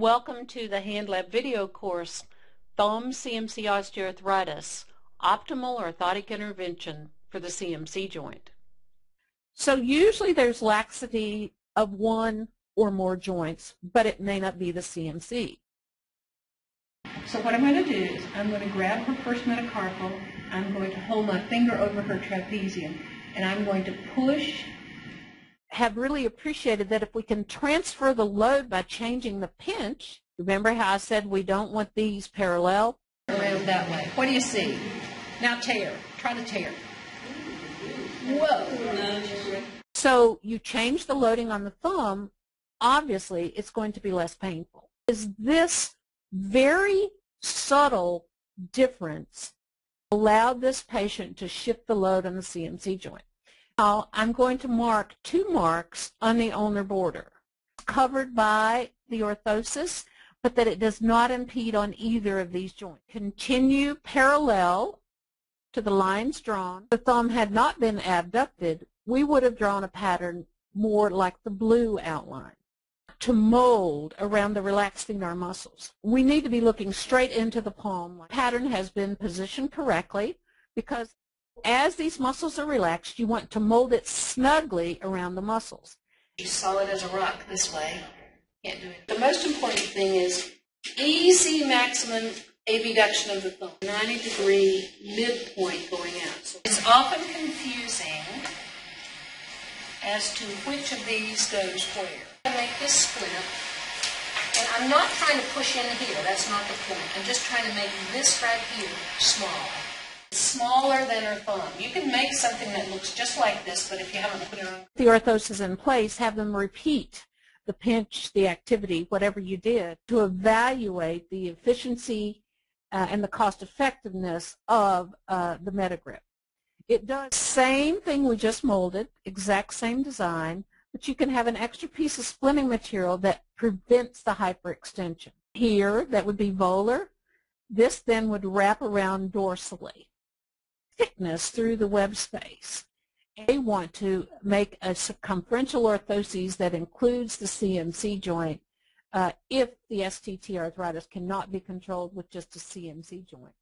Welcome to the HandLab video course, Thumb CMC Osteoarthritis, Optimal Orthotic Intervention for the CMC Joint. So usually there's laxity of one or more joints, but it may not be the CMC. So what I'm going to do is I'm going to grab her first metacarpal, I'm going to hold my finger over her trapezium, and I'm going to push have really appreciated that if we can transfer the load by changing the pinch, remember how I said we don't want these parallel? Around that way. What do you see? Now tear. Try to tear. Whoa. So you change the loading on the thumb, obviously it's going to be less painful. Is this very subtle difference allowed this patient to shift the load on the CMC joint? Now I'm going to mark two marks on the ulnar border, covered by the orthosis, but that it does not impede on either of these joints. Continue parallel to the lines drawn. If the thumb had not been abducted, we would have drawn a pattern more like the blue outline to mold around the relaxed thenar muscles. We need to be looking straight into the palm. The pattern has been positioned correctly because as these muscles are relaxed, you want to mold it snugly around the muscles. Solid as a rock this way. Can't do it. The most important thing is easy maximum abduction of the thumb. 90 degree midpoint going out. So it's often confusing as to which of these goes where. I make this split, and I'm not trying to push in here. That's not the point. I'm just trying to make this right here small smaller than her thumb. You can make something that looks just like this, but if you haven't put it on. The orthosis in place, have them repeat the pinch, the activity, whatever you did, to evaluate the efficiency uh, and the cost effectiveness of uh, the MetaGrip. It does the same thing we just molded, exact same design, but you can have an extra piece of splinting material that prevents the hyperextension. Here, that would be volar. This then would wrap around dorsally thickness through the web space. They want to make a circumferential orthosis that includes the CMC joint uh, if the STT arthritis cannot be controlled with just a CMC joint.